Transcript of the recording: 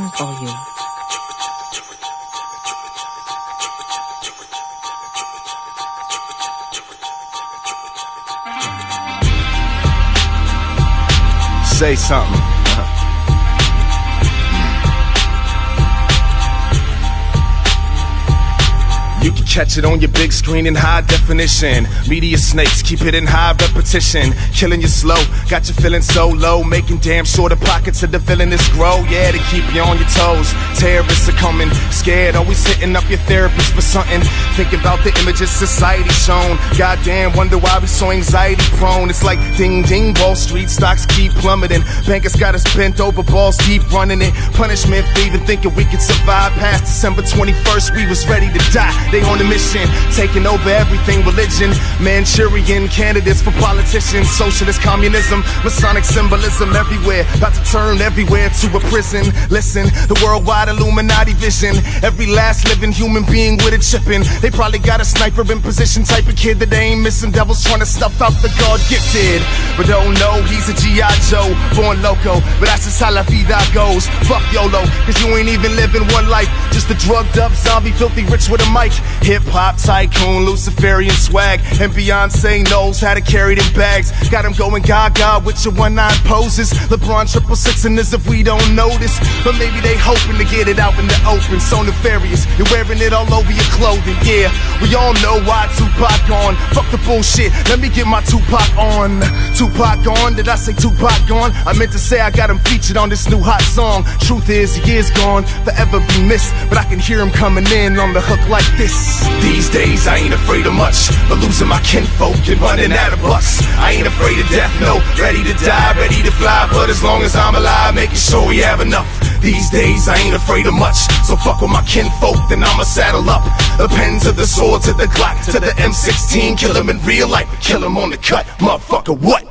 volume. Say something. You can catch it on your big screen in high definition. Media snakes keep it in high repetition. Killing you slow, got you feeling so low. Making damn sure the pockets of the villainous grow. Yeah, to keep you on your toes. Terrorists are coming, scared, always hitting up your therapist for something. Think about the images society shown. Goddamn, wonder why we so anxiety prone. It's like ding ding, Wall Street stocks keep plummeting. Bankers got us bent over, balls deep running it. Punishment even thinking we could survive past December 21st. We was ready to die. They on a mission, taking over everything religion. Manchurian candidates for politicians, socialist communism, Masonic symbolism everywhere. About to turn everywhere to a prison. Listen, the worldwide Illuminati vision. Every last living human being with a chip in. They probably got a sniper in position, type of kid that they ain't missing. Devils trying to stuff out the God gifted. But oh don't know he's a G.I. Joe, born loco. But that's just how la vida goes. Fuck YOLO, cause you ain't even living one life. Just a drugged up zombie, filthy rich with a mic. Hip hop tycoon, Luciferian swag. And Beyonce knows how to carry them bags. Got him going gaga with your one nine poses. LeBron triple six and as if we don't notice. But maybe they hoping to get it out in the open. So nefarious, you're wearing it all over your clothing. Yeah, we all know why Tupac on. Fuck the bullshit, let me get my Tupac on. Tupac on, did I say Tupac gone? I meant to say I got him featured on this new hot song. Truth is, he is gone, forever be missed. But I can hear him coming in on the hook like this. These days I ain't afraid of much, but losing my kinfolk and running out of bucks. I ain't afraid of death, no, ready to die, ready to fly, but as long as I'm alive, making sure we have enough. These days I ain't afraid of much, so fuck with my kinfolk, then I'ma saddle up. The pen to the sword, to the Glock, to the M16, kill him in real life, kill him on the cut, motherfucker, what?